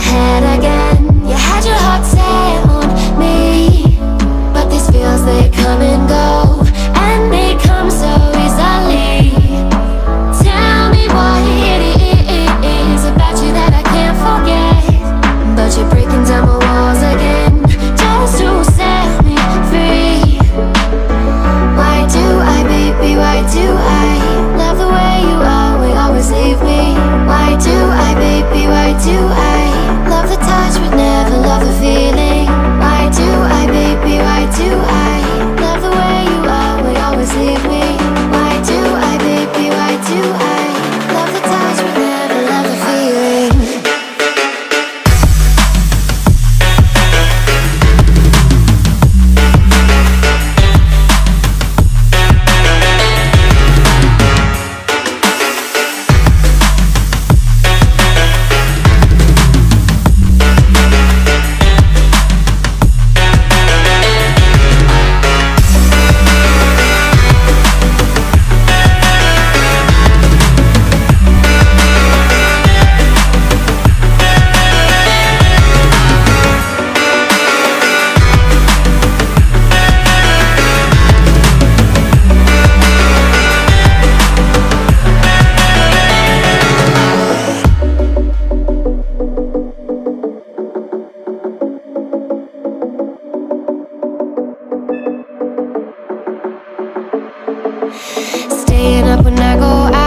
head again Staying up when I go out.